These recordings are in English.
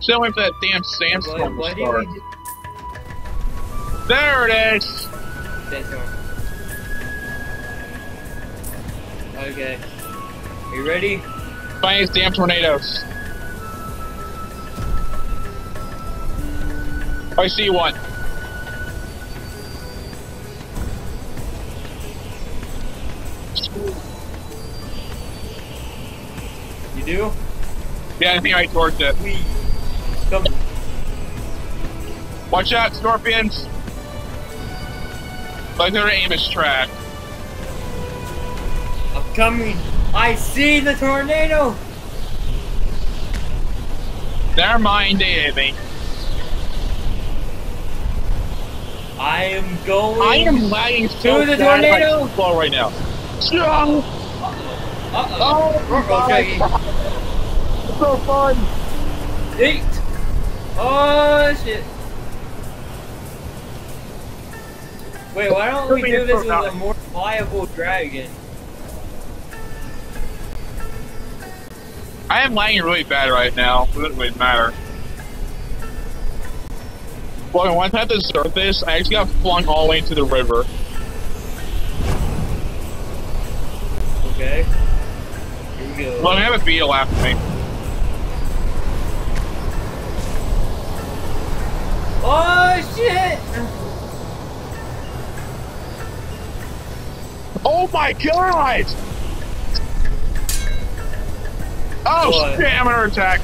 Still wait for that damn sandstorm What, what to do start. There it is! Okay. You ready? Find these damn tornadoes. I see one. You do? Yeah, I think I torched it. Come. Watch out, scorpions! Like their aim is trash. I'm coming. I see the tornado. They're mine, me. I am going. I am lagging so To the tornado! slow right now. Uh Oh, oh. Okay. so fun! Eight. Oh shit. Wait, why don't we do this with a more viable dragon? I am lagging really bad right now. It doesn't really matter. Well, once I had to surface, I actually got flung all the way into the river. Okay. Here we go. Well, I have a beetle after me. Oh shit! Oh my god! Oh What? shit, I'm under attack.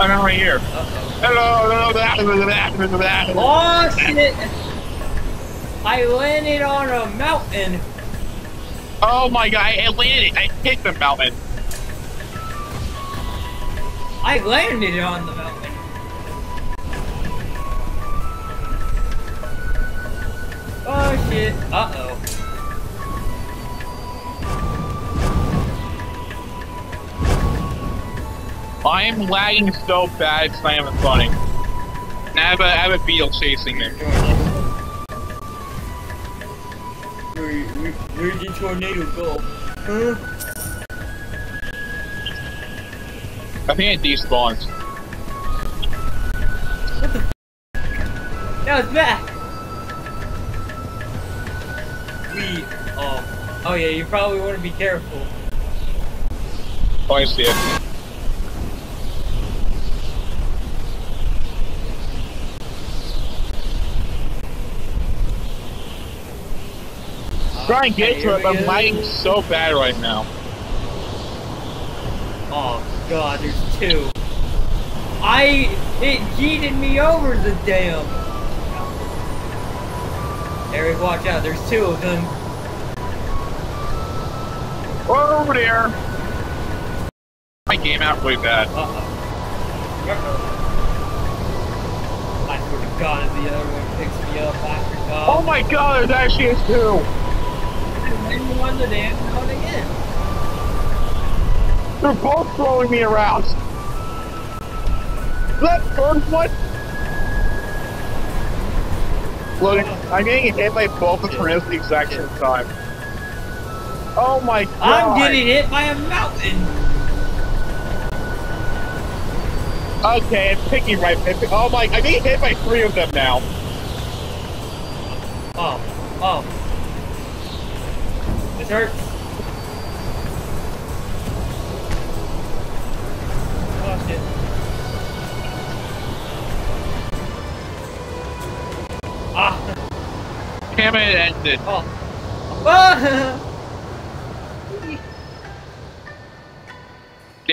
I'm out right here. Uh-oh. Hello, hello, Oh shit! I landed on a mountain. Oh my god, I landed. I hit the mountain. I landed on the mountain. Shit. Uh oh. I am lagging so bad, it's not even funny. And I have a, I have a beetle chasing me. Where, where, where'd the tornado go? Huh? I think it despawned. Now That was We. Oh. Yeah, you probably want to be careful. Oh, I see it. Try and get to it, but we I'm go. so bad right now. Oh god, there's two. I. It yeeted me over the dam! Eric, watch out, there's two of them. Over there! My game out really bad. Uh oh. I swear to god, if the other one picks me up after Oh my god, there's actually is two! And then one the damn out again. They're both throwing me around. That first one? Look, I'm getting hit by both the tornadoes at the exact same time. Oh my god! I'm getting hit by a mountain! Okay, it's picking right. It's, oh my! I'm being hit by three of them now. Oh, oh. This hurts. Oh shit. Ah! Damn it, it ended. Oh. Ah!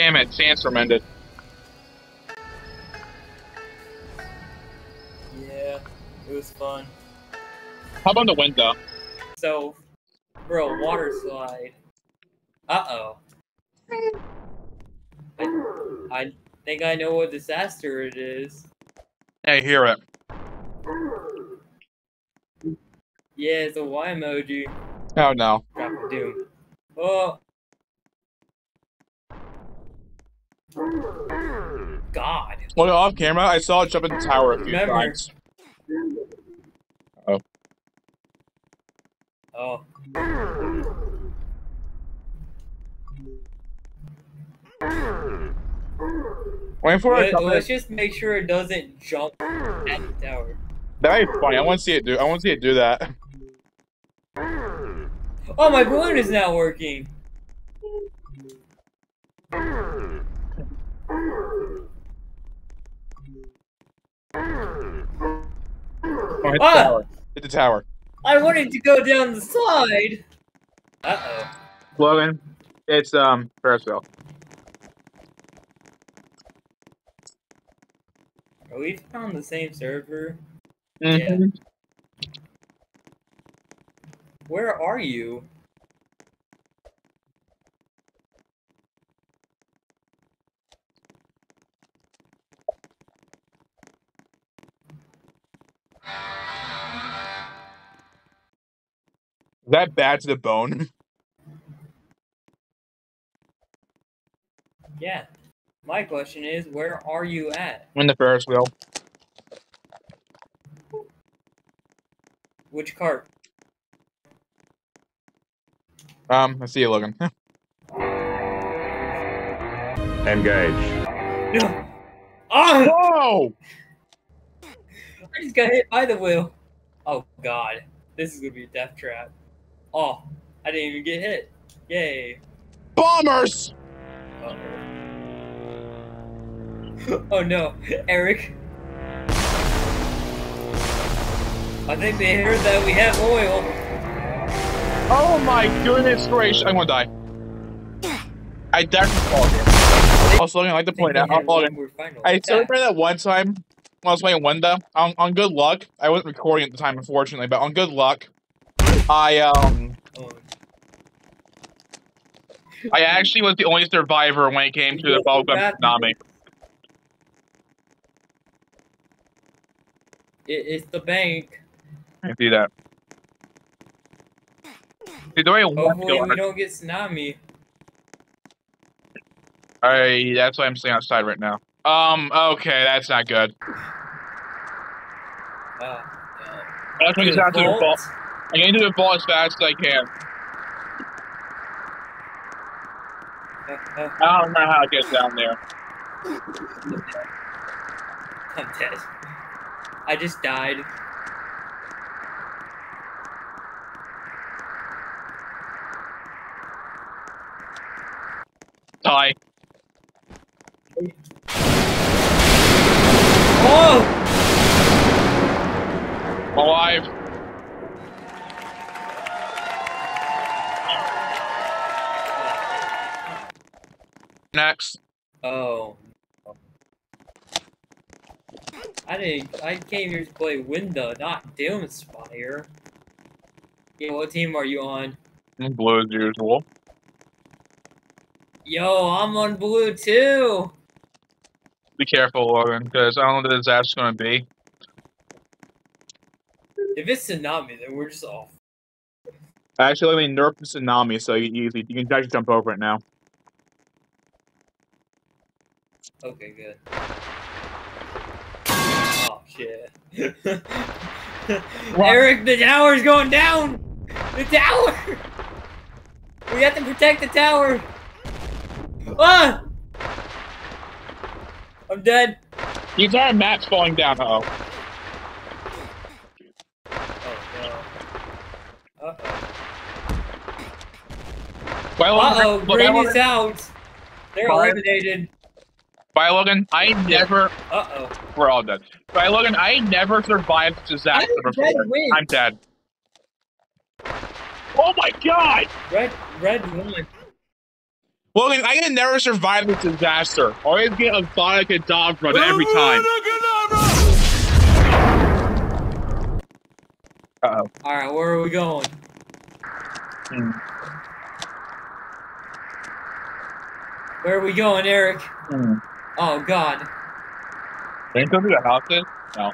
Damn it, Sandstorm ended. yeah, it was fun. How about the window? So, bro, water slide. Uh oh. I, I think I know what disaster it is. I hear it. Yeah, it's a Y emoji. Oh no. Drop of doom. Oh. God. Well, off camera, I saw it jump in the tower a few Remember. times. Oh. Waiting for it. Let, us just make sure it doesn't jump at the tower. That'd be funny. I want to see it do. I want to see it do that. Oh, my balloon is not working. Hit the Ah! tower. Hit the tower. I wanted to go down the slide. Uh oh. Logan, it's um Ferris wheel. Are we on the same server? Mhm. Where are you? That bad to the bone? Yeah. My question is, where are you at? In the Ferris wheel. Which cart? Um, I see you, Logan. Engage. No. Oh! Whoa! I just got hit by the wheel. Oh god. This is gonna be a death trap. Oh, I didn't even get hit. Yay. Bombers! Uh-oh. oh no, Eric. I think they heard that we have oil. Oh my goodness gracious! I'm gonna die. I definitely fall here. Also, Logan, I like to point out, oh, Logan, I still remember that one time when I was playing Wenda. On, on good luck, I wasn't recording at the time, unfortunately, but on good luck, I um, I actually was the only survivor when it came to the bubblegum tsunami. it's the bank. I see that. Dude, there ain't one Hopefully we don't get tsunami. I that's why I'm staying outside right now. Um, okay, that's not good. Uh, uh, That's when to it's the out to the vault. I'm gonna do the vault as fast as I can. I don't remember how it gets down there. I'm dead. I just died. Die. Oh! Alive. Next. Oh. I didn't. I came here to play Window, not Doomspire. Yeah, what team are you on? Blue as usual. Yo, I'm on blue too. Be careful, Logan, because I don't know what the disaster's gonna be. If it's tsunami, then we're just off. Actually, let me nerf the tsunami so you easy. You can actually jump over it now. Okay, good. Oh shit. Eric, the tower's going down! The tower! We have to protect the tower! Ah! I'm dead. The entire map's falling down. Uh oh. Oh. uh oh. Uh oh, green is out. They're eliminated. Bye, Logan. I never. Uh oh. We're all dead. Bye, Logan. I never survived a disaster I'm before. dead. I'm dead. Oh my god! Red, red one. Logan, I can never survive this disaster. Always get a Vodka dog run every time. Uh oh. Alright, where are we going? Hmm. Where are we going, Eric? Hmm. Oh god. Can you go through the houses? No.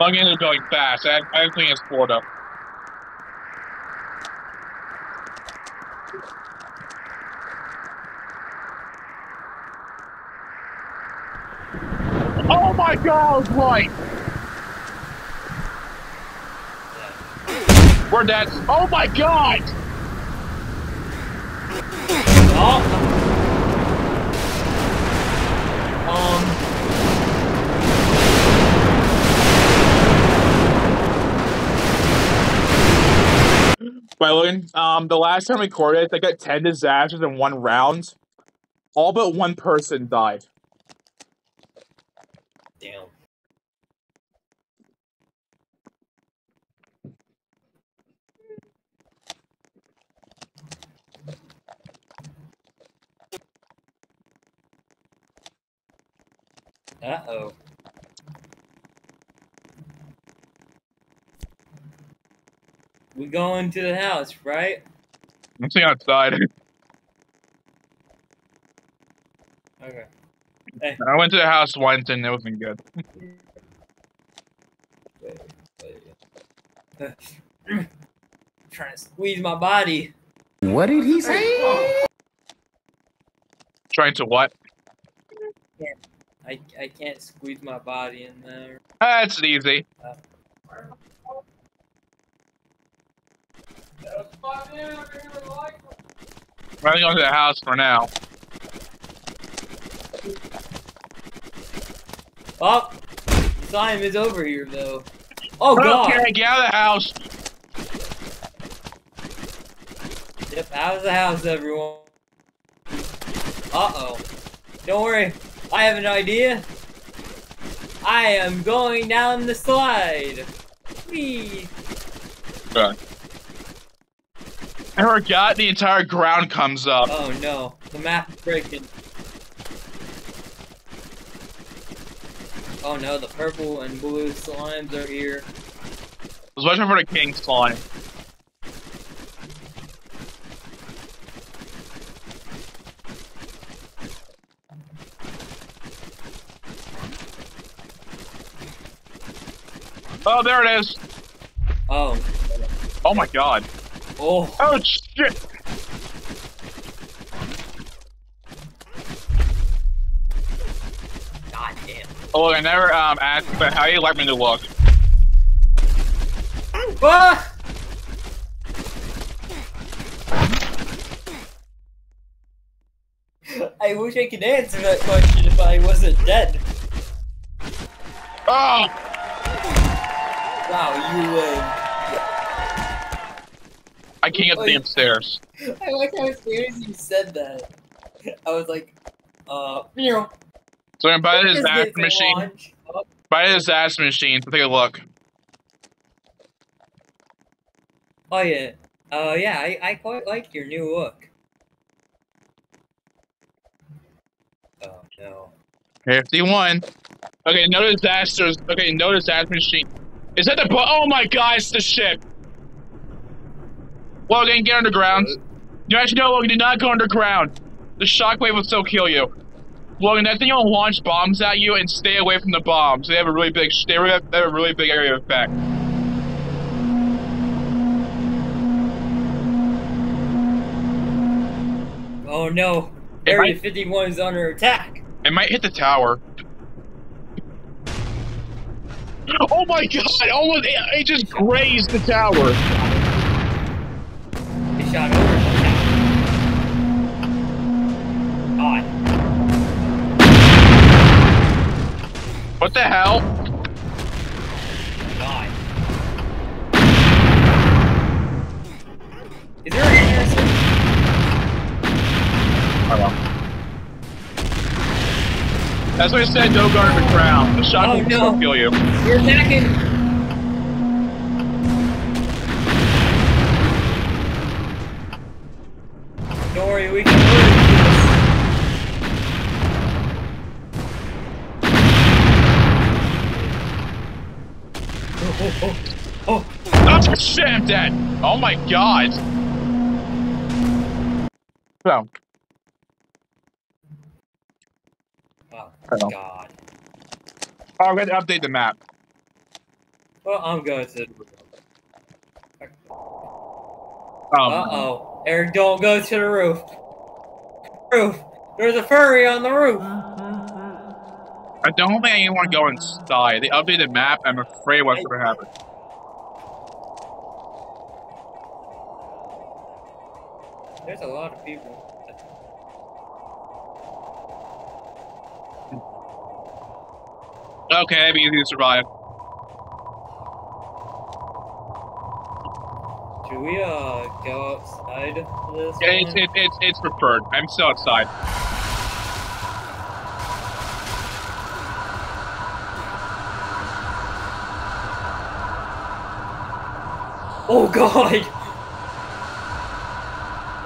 Logan is going fast. I, I think it's Florida. Oh my god, right! We're dead. Oh my god! Oh. Um. By um, the last time we recorded, I got ten disasters in one round. All but one person died. Damn. Uh oh. We going to the house, right? I'm sitting outside. Okay. I went to the house once and it wasn't good. Trying to squeeze my body. What did he say? Trying to what? I, I can't squeeze my body in there. That's easy. I'm going to the house for now. Oh, time is over here though. Oh god. Okay, get out of the house. Yep, out of the house, everyone. Uh oh. Don't worry, I have an idea. I am going down the slide. Whee! Okay. I forgot the entire ground comes up. Oh no, the map is breaking. Oh no, the purple and blue slimes are here. I was watching for the king slime. Oh, there it is. Oh, Oh my god. oh, Oh shit. god damn. Oh, I never um asked, but how you like me to look? Ah! I wish I could answer that question if I wasn't dead. Oh, Wow, you win. I can't get the damn stairs. I like how as soon as you said that, I was like, uh, you know, So I'm by the is disaster this machine. launch? Oh, By the disaster machine. So take a look. oh yeah, uh, yeah, I, I quite like your new look. Oh no. 51. Okay, no disasters. Okay, no disaster machine. Is that the bu- Oh my god, it's the ship. Logan, get underground. You actually know, Logan, do not go underground. The shockwave will still kill you. Logan, that thing will launch bombs at you and stay away from the bombs. They have a really big, they have a really big area of effect. Oh no, Area might- 51 is under attack. It might hit the tower. Oh my god! Almost, it, it just grazed the tower. It shot over. God. What the hell? God. Is there an Anderson? I don't know. That's what I said, don't guard the ground. The shot Oh, will no. still kill you. You're attacking! Don't worry, we can lose this. Oh, oh, oh, Oh shit, I'm dead! Oh my god! So, oh. Oh, God. oh, I'm gonna update the map. Well, I'm going to. Um, Uh oh. Eric, don't go to the roof. Roof. There's a furry on the roof. I don't think anyone go inside. They updated the map. I'm afraid what's gonna happen. There's a lot of people. Okay, that'd be easy to survive. Should we uh go outside for this? Yeah, it's, it, it's, it's preferred. I'm still outside. Oh god!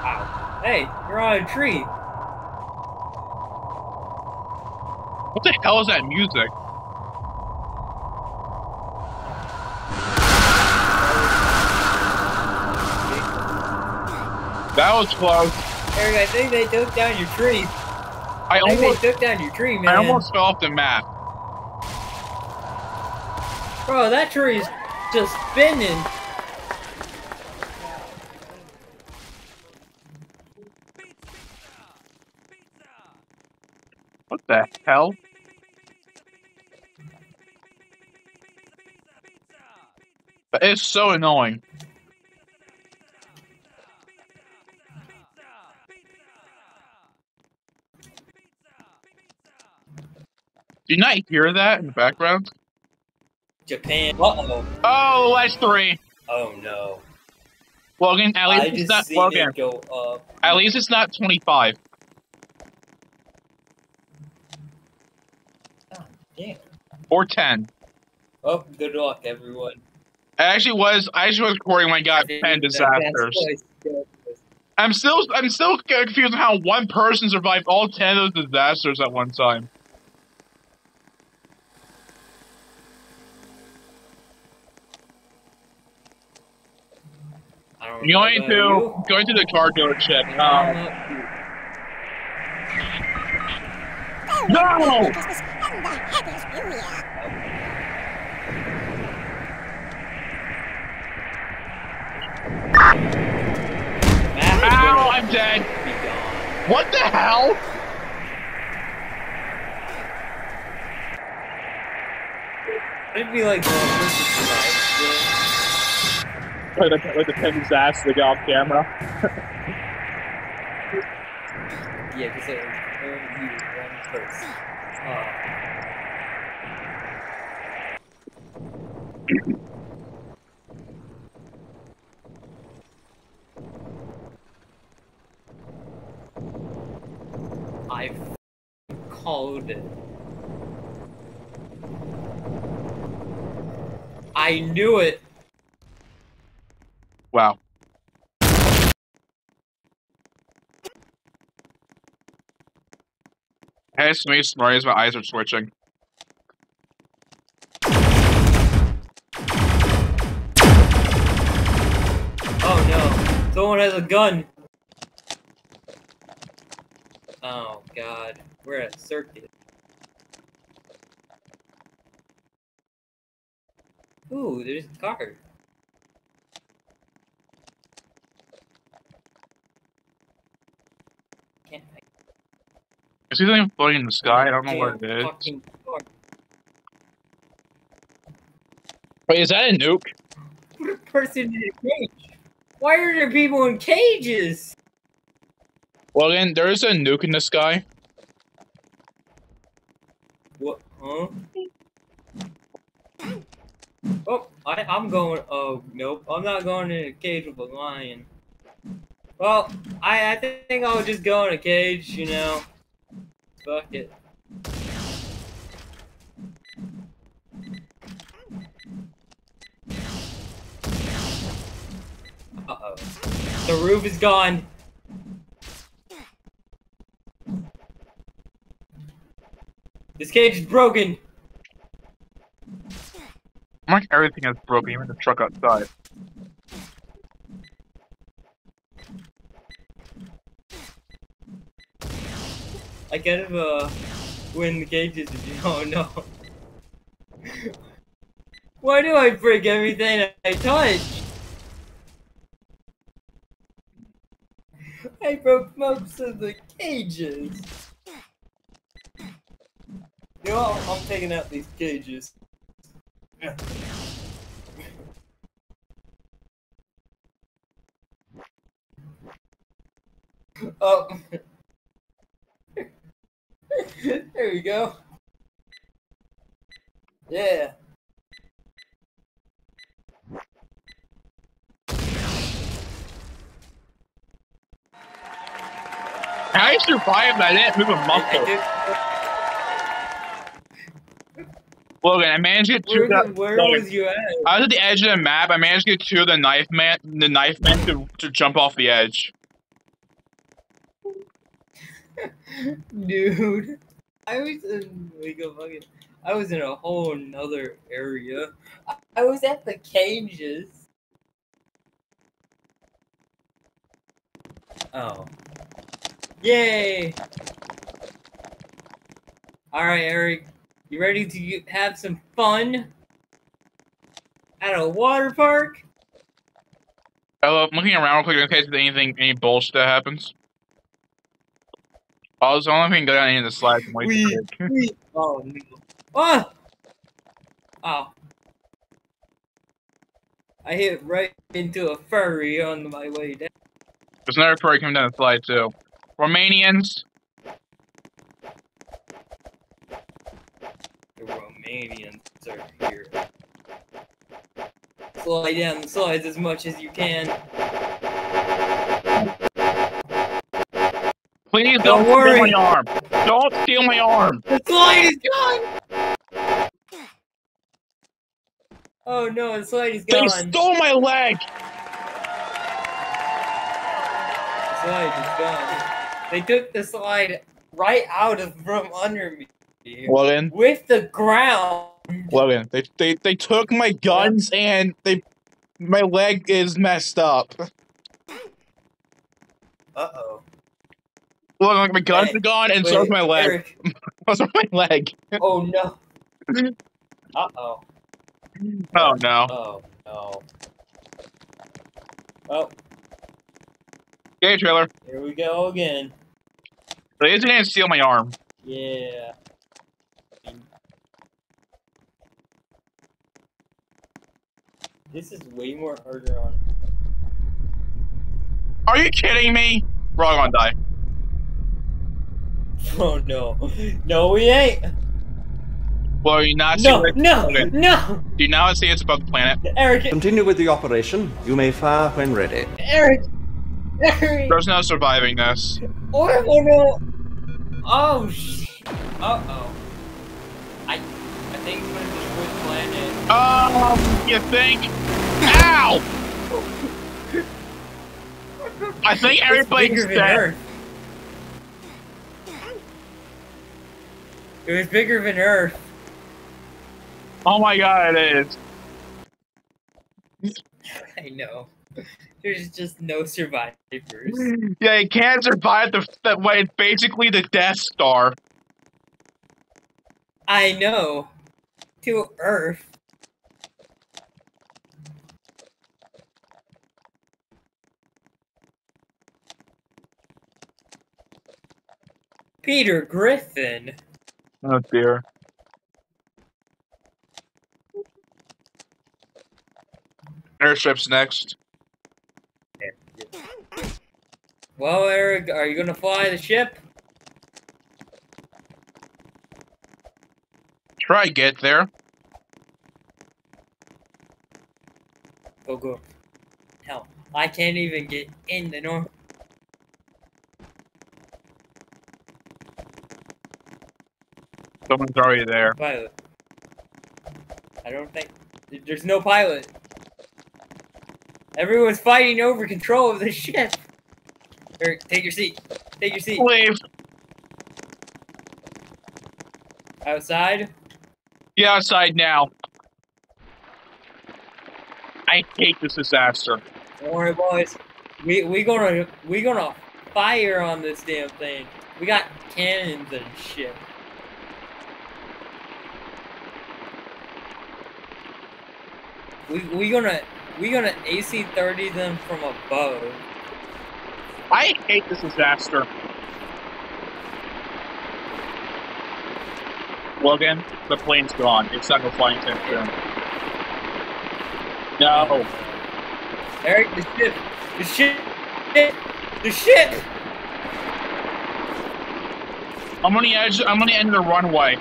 Wow. Hey, you're on a tree. What the hell is that music? That was close. Eric, I think they took down your tree. I I think almost, they took down your tree, man. I almost fell off the map. Bro, that tree is just spinning. What the hell? That is so annoying. Do you not hear that in the background? Japan. Uh oh. Oh, that's three. Oh no. Logan, at least I it's not Logan. it go up. At least it's not twenty-five. Damn. or 10. Oh, good luck, everyone. I actually was I actually was recording when I got 10 disasters. I'm still I'm still confused on how one person survived all 10 of those disasters at one time. I don't You know going to you. going to the car dealership. I'm Um, no! Ow! I'm dead. What the hell? It'd be like survives Like the, like the 10 disasters to get off camera. Yeah, because it only one person. Oh. Uh. I f- called it. I knew it. Wow. Hey, it's me, Smarties. My eyes are twitching. Oh no, someone has a gun. Oh god, we're at circuit. Ooh, there's a car. Is he something floating in the sky? I don't know what it is. Wait, is that a nuke? Put a person in a cage. Why are there people in cages? Well, then there is a nuke in the sky. What? Huh? Oh, I, I'm going. Oh, nope. I'm not going in a cage with a lion. Well, I, I think I'll just go in a cage, you know. Fuck it. Uh oh. The roof is gone. This cage is broken. Like everything is broken, even the truck outside. I kind of uh win the cages. Oh no! Why do I break everything I touch? I broke most of the cages. You know, what? I'm taking out these cages. Oh. there we go. Yeah. How you survive that? I didn't move a I, I muscle. Logan, I managed to get two. where the- where Logan, was you at? I was at the edge of the map. I managed to get two of the knife man, the knife man to, to jump off the edge. Dude, I was in like a fucking. I was in a whole nother area. I, was at the cages. Oh. Yay! Alright, Eric. You ready to have some fun? At a water park? I am looking around real quick in case anything, any bullshit happens. I was the only thing good on any of the slides. and wait We- for we- Oh, no. Oh! Oh. I hit right into a furry on my way down. There's another furry coming down the slide too. Romanians. The Romanians are here. Slide down the slides as much as you can. Please Don't don't, worry. steal my arm. Don't steal my arm. The slide is gone! Oh no, the slide is gone. They stole my leg. The slide is gone. They took the slide right out of from under me. Logan, With the ground. Logan, they they they took my guns and they my leg is messed up. Uh oh. Look, like my guns are gone and so is my leg. Eric. So is my leg. Oh no. Uh oh. Oh no. Oh no. Oh, Okay, trailer. here we go again. They just gonna steal my arm. Yeah. This is way more harder on. Are you kidding me? We're all gonna die. Oh no. No, we ain't. Well, you not see No, what- no, no. Do you not see it's above the planet? Eric, Continue with the operation. You may fire when ready. Eric, Eric. There's no surviving this. Oh, oh no. Oh shit. Uh oh. I, I think it's gonna destroy the planet. Um, you think? Ow! I think It's everybody's bigger than dead. It was bigger than Earth. Oh my god, it is. I know. There's just no survivors. Yeah, you can't survive the that way. It's basically the Death Star. I know. To Earth. Peter Griffin. Oh dear. Airship's next. Well, Eric, are you gonna fly the ship? Try get there. Go go. Hell, I can't even get in the north. Someone's already there. pilot. I don't think there's no pilot. Everyone's fighting over control of the ship. Eric, take your seat. Take your seat. Leave. Outside. Get outside now. I hate this disaster. Don't worry, boys. We we gonna we gonna fire on this damn thing. We got cannons and shit. We we gonna we gonna AC thirty them from above. I hate this disaster. Logan, the plane's gone. It's not gonna fly anytime soon. No. Eric, the ship, the ship, the ship. I'm on the edge. I'm on the end of the runway.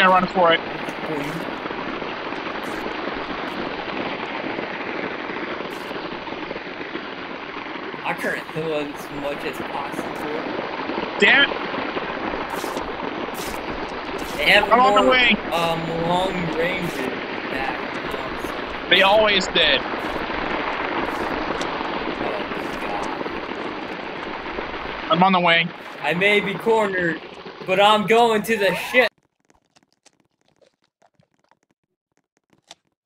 Can't run for it. I current heal as much as possible. Damn it! They have I'm on the more way. um long range now, so- They always did. Oh. I'm on the wing. I may be cornered, but I'm going to the shit.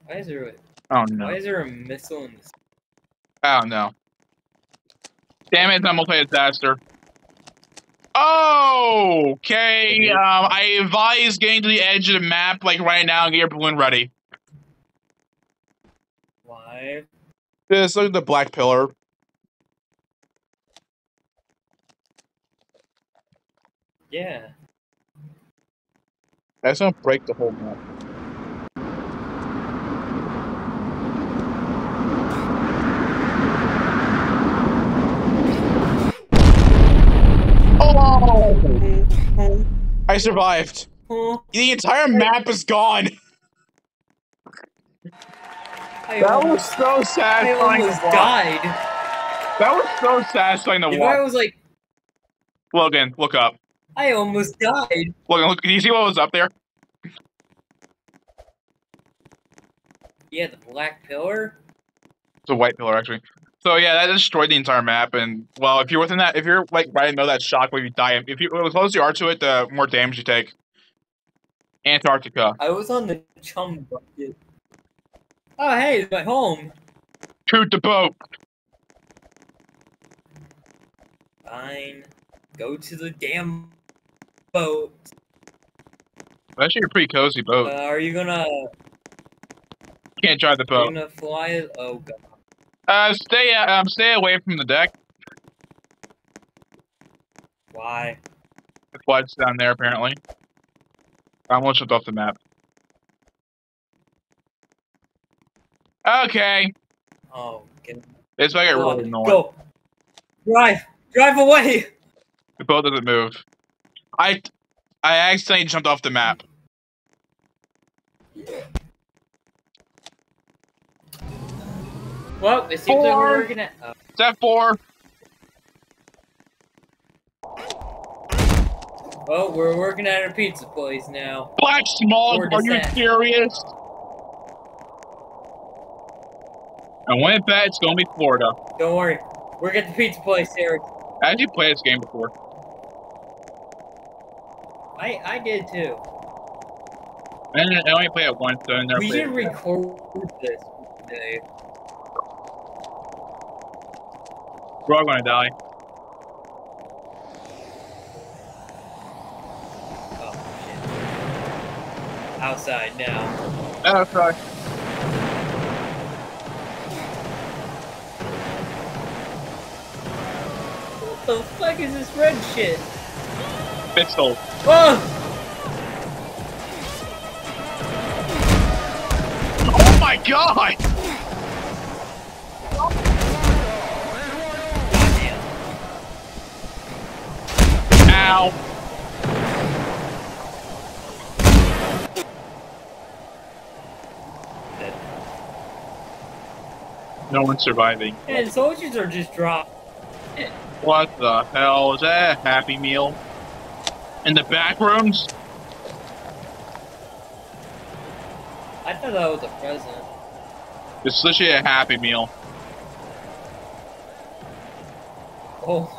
Why is there a, Oh no. why is there a missile in this? Oh no. Damn it, I'm multi disaster. Oh, okay, um, I advise getting to the edge of the map like right now and get your balloon ready. Why? Just look at the black pillar. Yeah. That's gonna break the whole map. Oh! I survived. Oh. The entire map is gone. That was almost, so I almost died. That was so satisfying to If I was like, Logan, look up. I almost died. Logan, look. Do you see what was up there? Yeah, the black pillar. It's a white pillar, actually. So yeah, that destroyed the entire map. And well, if you're within that, if you're like right in the middle of that shockwave, you die. If you the closer you are to it, the more damage you take. Antarctica. I was on the chum bucket. Oh, hey, it's my home. Shoot the boat. Fine. Go to the damn boat. Actually, a pretty cozy Uh, boat. are you gonna, Can't drive the boat. gonna fly it? Oh god. Uh, stay uh, um, stay away from the deck. Why? The flood's down there apparently. I almost jumped off the map. Okay, Oh, get might get go, really annoying. go. Drive, drive away. The boat doesn't move. I I accidentally jumped off the map. Well, it seems like Four. we're working at. Oh. Step four. Well, we're working at a pizza place now. Black smog. Are you serious? And when it bet, it's gonna be Florida. Don't worry, we're at the pizza place, Eric. I actually played this game before. I I did too. And I only played it once, so I never We played should record this today. We're all gonna die. Oh. Outside now. Sorry. What the fuck is this red shit? Pistol. Oh! Oh my god! Ow. Dead. No one's surviving. And soldiers are just dropped. What the hell? Is that a Happy Meal? In the back rooms? I thought that was a present. It's literally a Happy Meal. Oh.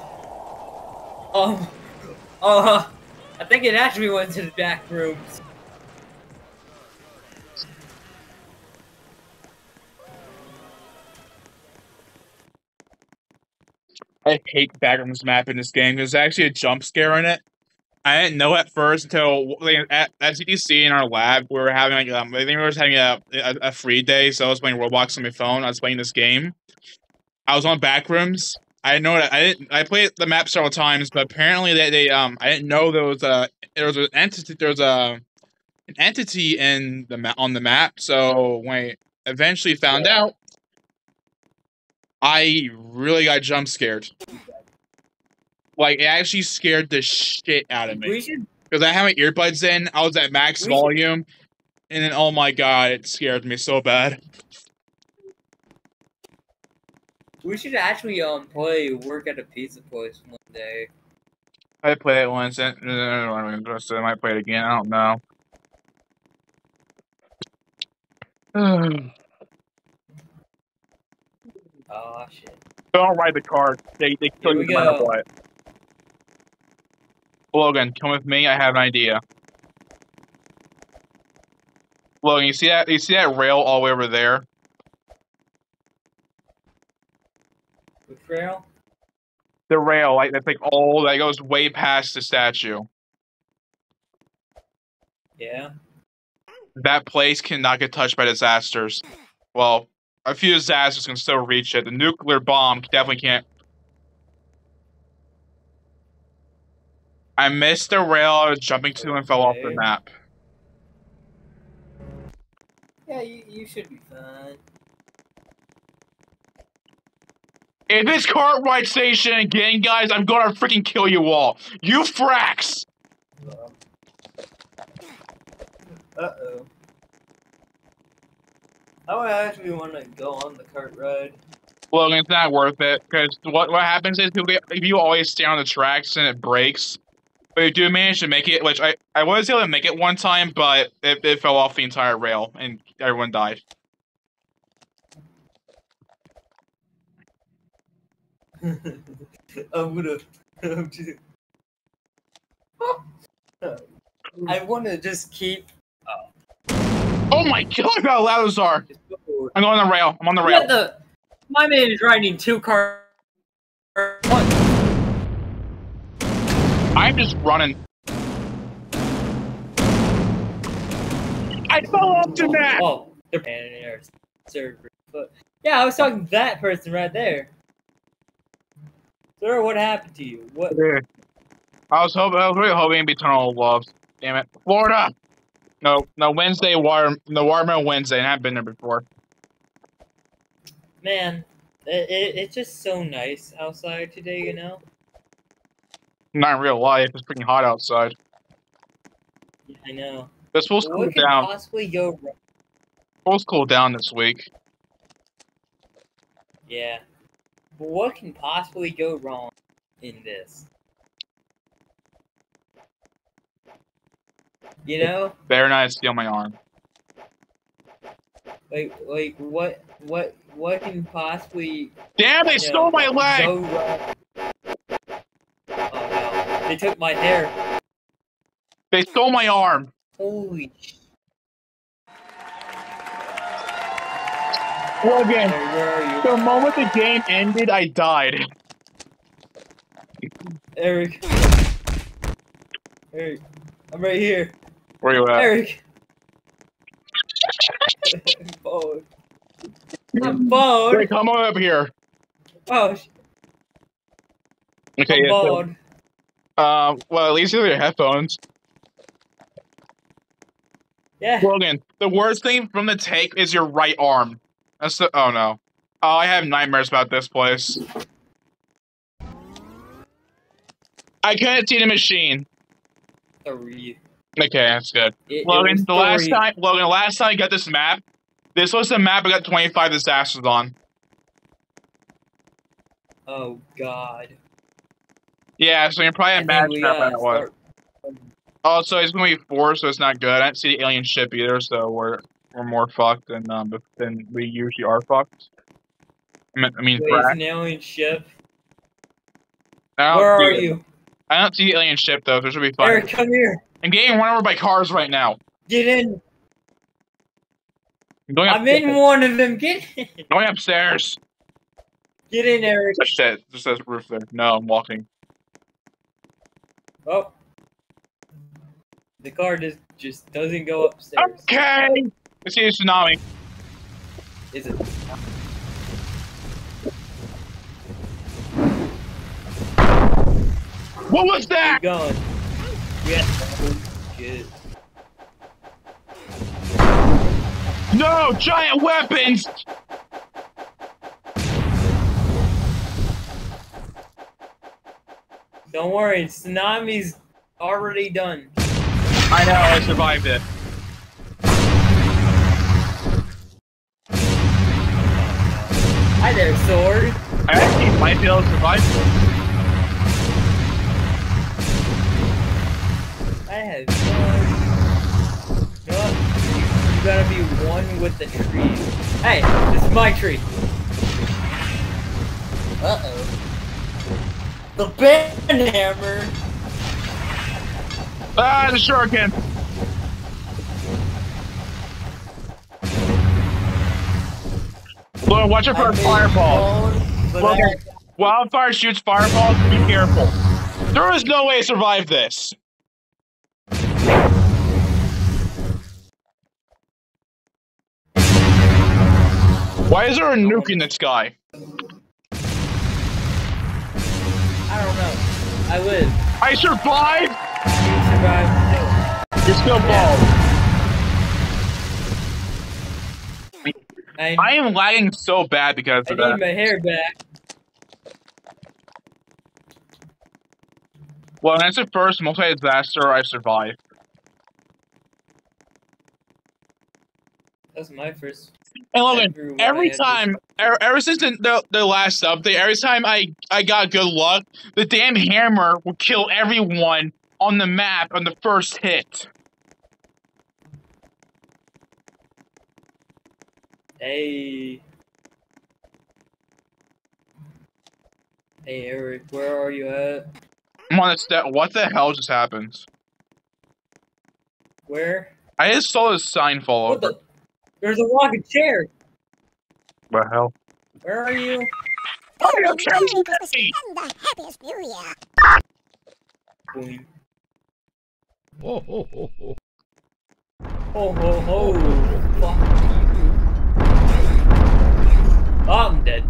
Um. Uh. I think it actually went to the back rooms. I hate the back rooms map in this game. There's actually a jump scare in it. I didn't know at first until at, at CDC in our lab, we were having like um, I think we were having a, a, a free day, so I was playing Roblox on my phone. I was playing this game. I was on Backrooms. I know that I didn't. I played the map several times, but apparently they, they um I didn't know there was a there was an entity there was a an entity in the map on the map. So when I eventually found out, I really got jump scared. Like it actually scared the shit out of me because I had my earbuds in. I was at max volume, and then oh my god, it scared me so bad. We should actually um play work at a pizza place one day. I played it once, and I'm interested. I might play it again. I don't know. Oh shit. don't ride the car. They they kill you no matter what. Logan, come with me. I have an idea. Logan, you see that? You see that rail all the way over there? Rail? The rail, like that's like all that goes way past the statue. Yeah. That place cannot get touched by disasters. Well, a few disasters can still reach it. The nuclear bomb definitely can't. I missed the rail I was jumping to and fell off the map. Yeah, you, you should be fine. If it's Cartwright Station again, guys, I'm gonna freaking kill you all. You fracks! Uh oh. I would actually want to go on the cart ride. Logan, it's not worth it because what what happens is you'll get- if you always stay on the tracks and it breaks, but you do manage to make it, which I I was able to make it one time, but it, it fell off the entire rail and everyone died. I'm gonna. I'm just, I want to just keep. Oh my god, how loud those are! I'm on the rail. I'm on the rail. What the? My man is riding two cars. One. I'm just running. I fell off the map. Oh, they're paying their server. But yeah, I was talking to that person right there. Sir, what happened to you? What? I was hoping I was really hoping it'd be Tunnel of Love. Damn it. Florida! No, no, Wednesday, water, the Watermelon Wednesday, and I've been there before. Man, it, it, it's just so nice outside today, you know? Not in real life, it's pretty hot outside. Yeah, I know. It's supposed to cool down. possibly go wrong? supposed to cool down this week. Yeah. But what can possibly go wrong in this? You know? Better not steal my arm. Like, like what, what, what can possibly Damn, they Yeah. stole my leg! Oh no! They took my hair. They stole my arm. Holy Where the moment the game ended, I died. Eric? Eric, I'm right here. Where you at? Eric. Boned. I'm boned. Wait, come on up here. Oh, Okay, I'm yeah. so- Uh, well, at least you have your headphones. Yeah. Logan, the worst thing from the take is your right arm. That's the. Oh no. Oh, I have nightmares about this place. I couldn't see the machine. Three. Okay, that's good. It- it Logan, was the last time, Logan, the last time I got this map, this was the map I got 25 disasters on. Oh God. Yeah, so you're probably I think mad we, that uh, one. start- Also, it's gonna be four, so it's not good. I didn't see the alien ship either, so we're we're more fucked than um than we usually are fucked. I mean, I mean, Wait, it's an alien ship. Where are you? I don't see the alien ship though, so it should be fun. Eric, come here. I'm getting run over by cars right now. Get in. I'm going I'm in one of them. Get in. Going upstairs. Get in, Eric. Oh, shit, just says roof there. No, I'm walking. Oh. The car just just doesn't go upstairs. Okay. I see a tsunami. Is it? What was that? going? Yeah. Good. No, giant weapons. Don't worry, tsunami's already done. I know, I survived it. Hi there, sword. I actually might be able to survive it. I have no. You know? You gotta be one with the tree. Hey, this is my tree. Uh oh. The ban hammer. Ah, the shuriken! Look, watch out for I made fireball. bone, but I- wildfire shoots fireballs, be careful. There is no way to survive this. Why is there a nuke in the sky? I don't know. I live. I survived! You survived. You're still bald. I, I am lagging so bad because I of need my hair back. Well, that's the first multi-disaster I've survived. That's my first. And Logan, every time, ever, ever since the, the, the last update, every time I, I got good luck, the damn hammer would kill everyone on the map on the first hit. Hey. Hey Eric, where are you at? I'm on a step. What the hell just happened? Where? I just saw this sign fall What over. the? There's a rocking chair. What the hell? Where are you? Oh, you Merry killed Christmas me! and the happiest New Year. Boing. Ho, ho, ho, ho. Ho ho ho! Fuck you. Oh, I'm dead.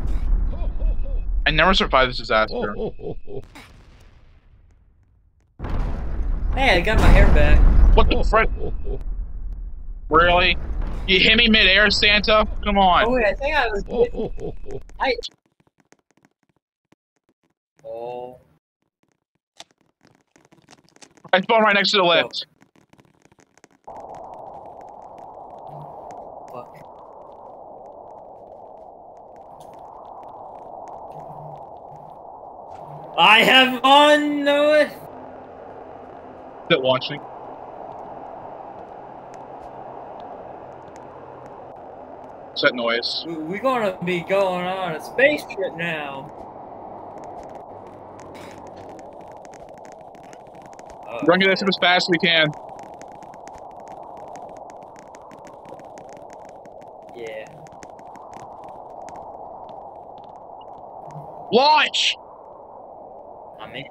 I never survived this Ho, disaster. ho, ho, ho. Hey, I got my hair back. What Ho, the frick? ho, ho, Really? You hit me midair, Santa? Come Oh on. wait, I think I was. ho. Ho, ho, ho, ho. I. Oh. I spawned right next to the lift. I have on the Sit watching. What's that noise? we- We're gonna be going on a space trip now. Uh, We're gonna this as fast as we can. Yeah. Launch! I'm.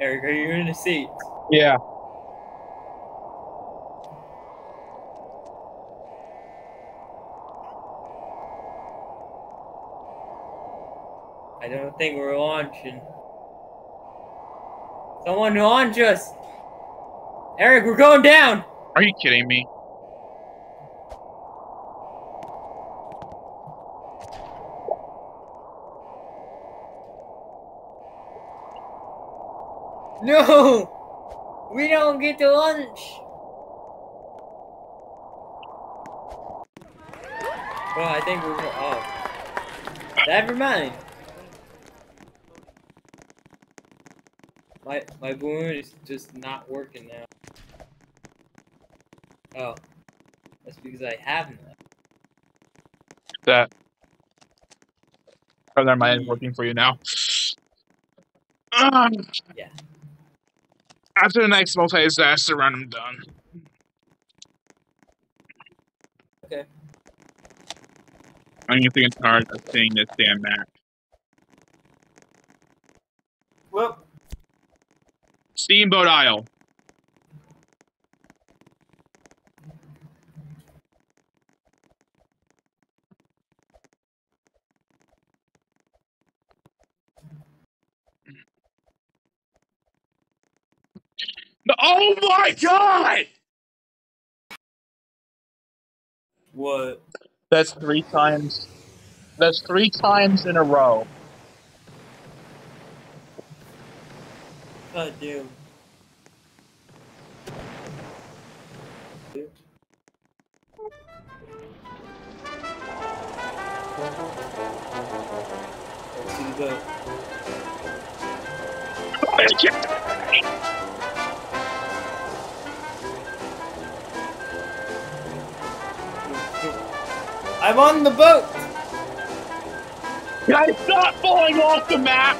Eric, are you in the seat? Yeah. I don't think we're launching. Someone launch us! Eric, we're going down! Are you kidding me? No! We don't get to lunch! Well, I think we're. Oh. Never mind. My my balloon is just not working now. Oh. That's because I have none. That. Oh, never mind. Working for you now. Um, Yeah. After the next multi-disaster run, I'm done. Okay. I'm getting tired of seeing this damn map. Well, Steamboat Isle. Oh my god! what? That's three times. That's three times in a row. God damn. Let's see the I'm on the boat! Guys, stop falling off the map!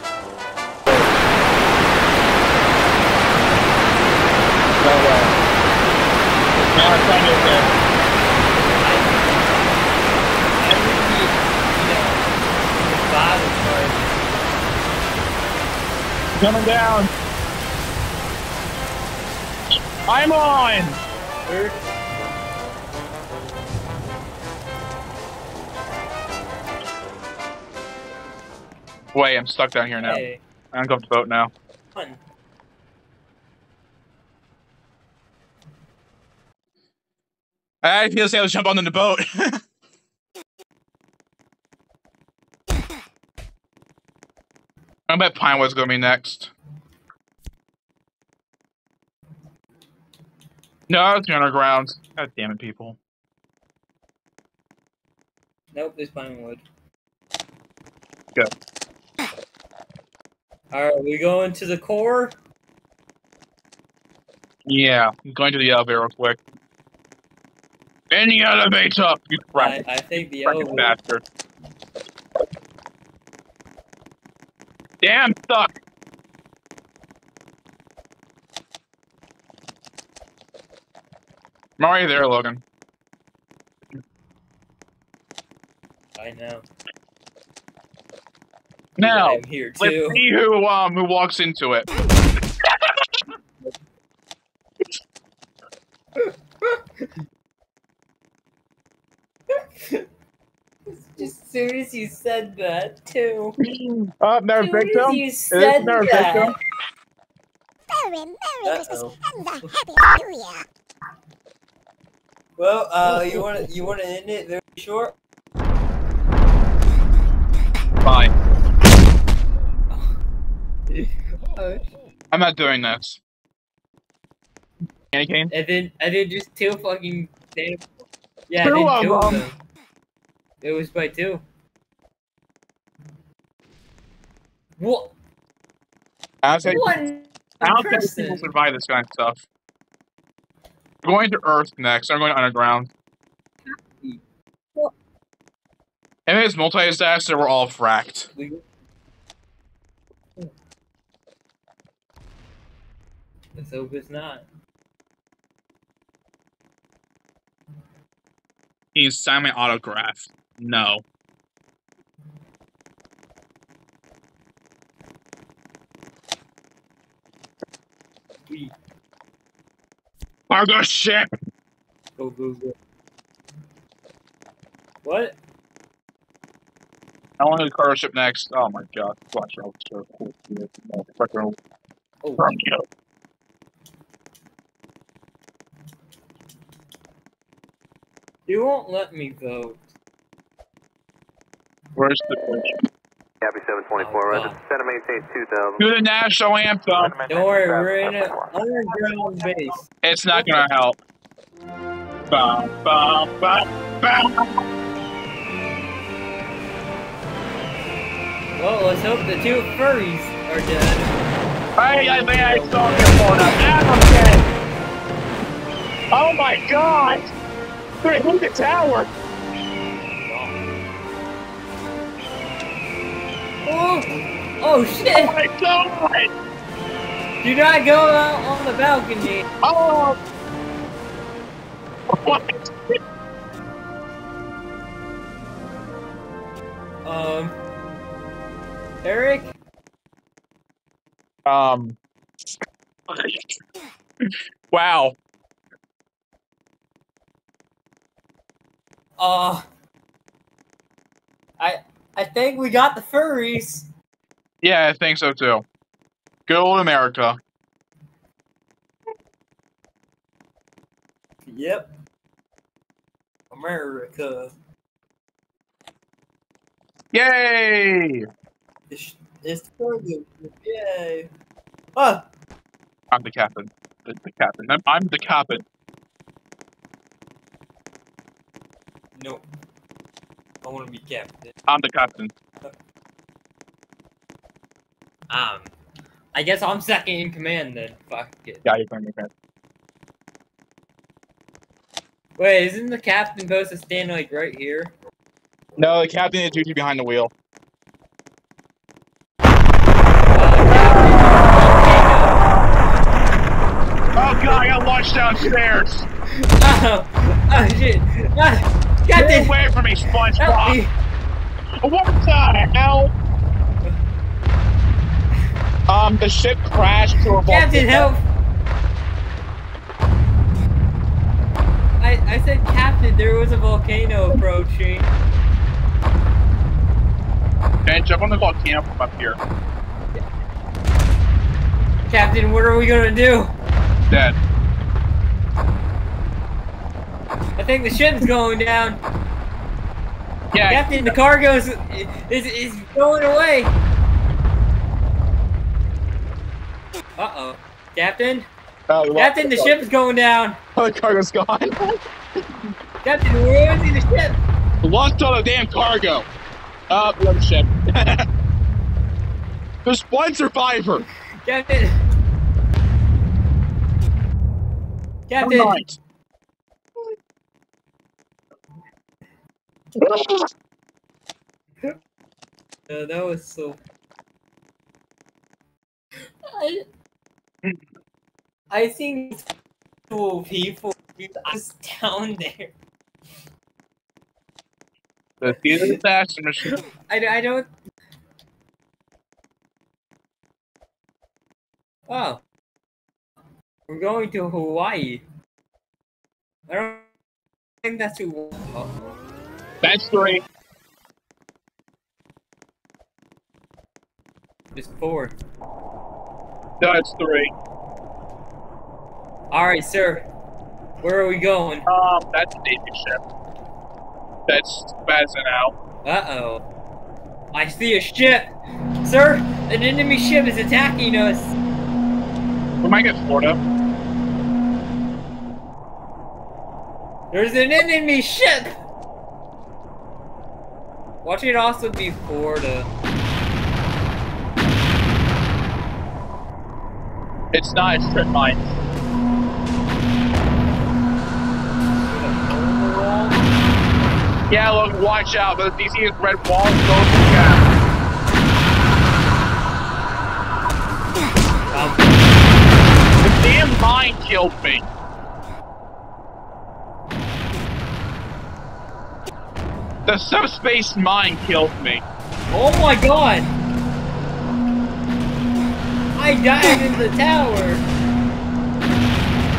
No way. No, it's not okay. I really, you know, the bottom part. Coming down. I'm on! Third. Wait, I'm stuck down here now. Hey, I'm going to boat now. fun. I feel say I was jump on the boat. I bet pine Pinewood's gonna be next. No, it's the underground. God damn it, people. Nope, there's Pinewood. Good. Alright, we going to the core? Yeah, I'm going to the elevator real quick. In the elevator! You I, crap, I think the elevator. bastard. Damn, stuck! I'm already there, Logan. I know. Now, I'm here let's see who um who walks into it. Just as soon as you said that, too. Uh, no As soon as you said there that. victim? Very Merry Christmas Uh-oh. and a Happy New Year. Well, uh, you want to you want to end it very short? Fine. Oh, I'm not doing this. Candy cane? and then and then just two fucking stand- yeah, Two then two of them. them. It was by two. What? I don't think, One I don't think people survive this kind of stuff. We're going to Earth next. I'm going underground. What? If it's multi-disaster, we're all fracked. Let's hope it's not. Can you sign my autograph? No. We Cargo ship! go go go. What? I want to do cargo ship next. Oh my god. Watch out. So cool. Oh. Fucking Oh, you. you won't let me vote. Where's the bridge? Gabby 724, Oh, right? God. Center maintain 2000. Do the national anthem. Don't worry, we're in an underground base. It's not gonna help. Bum, bum, bum, bum. Well, let's hope the two furries are dead. Hey, I think I saw him for an dead. Oh my god! They're in the tower! Oh, oh Oh shit! my god! Do not go out on the balcony. Oh! What? Um, Eric. Um. wow. Uh, I I think we got the furries. Yeah, I think so too. Good old America. Yep. America. Yay! It's, it's cargo. Yay. Ah! I'm the captain. The, the captain. I'm, I'm the captain. No. I want to be captain. I'm the captain. Uh, um, I guess I'm second in command then. Fuck it. Yeah, you're going to captain. Wait, isn't the captain supposed to stand like right here? No, the captain is usually behind the wheel. Uh, oh god, I got launched downstairs! Oh, oh shit! Ah, Get captain, away from me, SpongeBob! me! What the hell? Um, the ship crashed to a Captain, help! I I said captain. There was a volcano approaching. And jump on the volcano from up here. Captain, what are we gonna do? Dead. I think the ship's going down. Yeah, Captain, the cargo's is is going away. Uh oh, Captain. oh, Captain, the lost ship's going down. Oh, the cargo's gone. Captain, where is the ship? We lost all the damn cargo. Uh, the other ship. There's one survivor. Captain. Captain. Alright. Uh, that was so. I. I think two people just down there. The theater assassin machine. I, I don't. Oh. We're going to Hawaii. I don't think that's who. Oh. That's three. It's four. That's three. Alright, sir. Where are we going? Um, that's a Navy ship. That's spazzing out. Uh oh. I see a ship! Sir, an enemy ship is attacking us! We might get Florida. There's an enemy ship! Watch it also be Florida. It's not a strip mine. Yeah, look, watch out. But the DC is red walls goes to gas. The damn mine killed me. The subspace mine killed me. Oh my god! I died in the tower!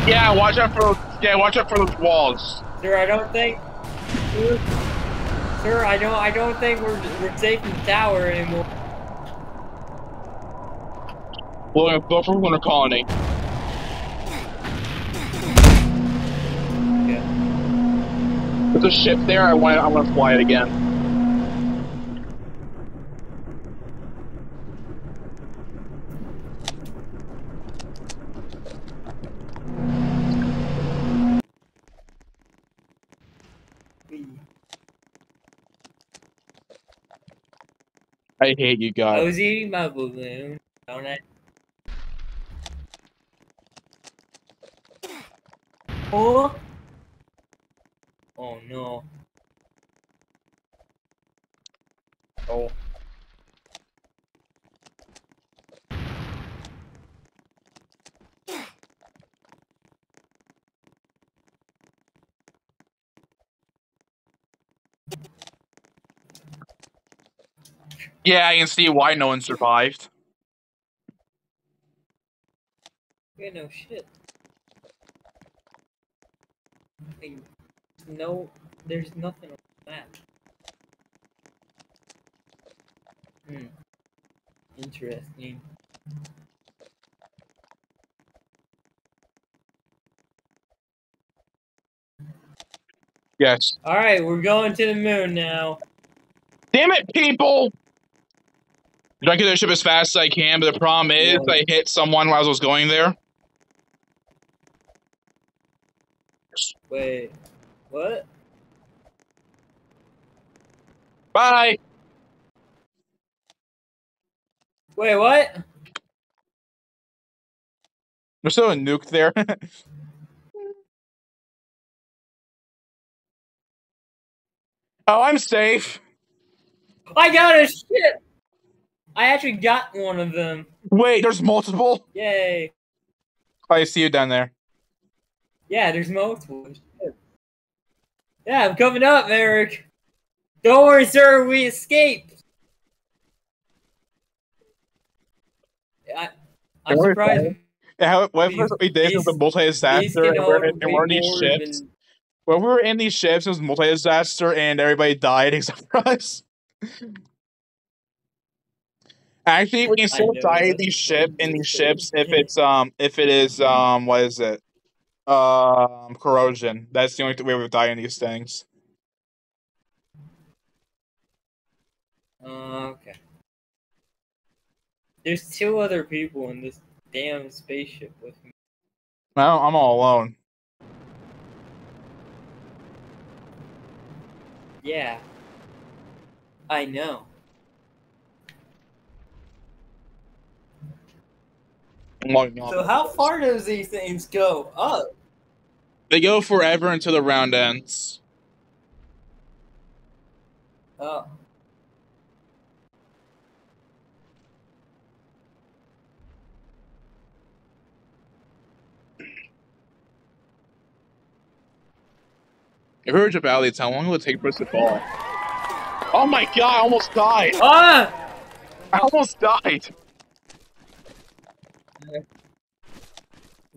Yeah, watch out for yeah, watch out for those walls. Sir, I don't think. Sir, I don't. I don't think we're we're safe in the tower anymore. We'll go for Winter Colony. There's a ship there. I want. I want to fly it again. I hate you I guys. was eating my balloon, don't I? Oh. Oh no. Oh. Yeah, I can see why no one survived. Yeah, no shit. Like, no, there's nothing on the map. Hmm. Interesting. Yes. Alright, we're going to the moon now. Damn it, people! I'm trying to get the ship as fast as I can, but the problem is Yeah. I hit someone while I was going there. Wait. What? Bye! Wait, what? There's still a nuke there. oh, I'm safe. I got a ship! I actually got one of them. Wait, there's multiple? Yay. Oh, I see you down there. Yeah, there's multiple. Shit. Yeah, I'm coming up, Eric. Don't worry, sir. We escaped. I, I'm surprised. Yeah, how, what These- we did was a multi-disaster, and we're, in- and we're in these ships. than- When we were in these ships, it was multi-disaster, and everybody died except for us. Actually, we can still know, die in these ship in these ships if it's um if it is um what is it um corrosion. That's the only way we die in these things. Uh, okay. There's two other people in this damn spaceship with me. Now I'm all alone. Yeah. I know. I'm logging off. So how far does these things go up? They go forever until the round ends. Oh. If we were to Valley, how long will it take for us to fall? Oh my god, I almost died! Ah! I almost died!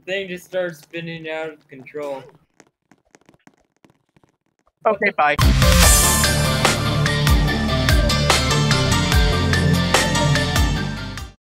Thing just starts spinning out of control. Okay, bye.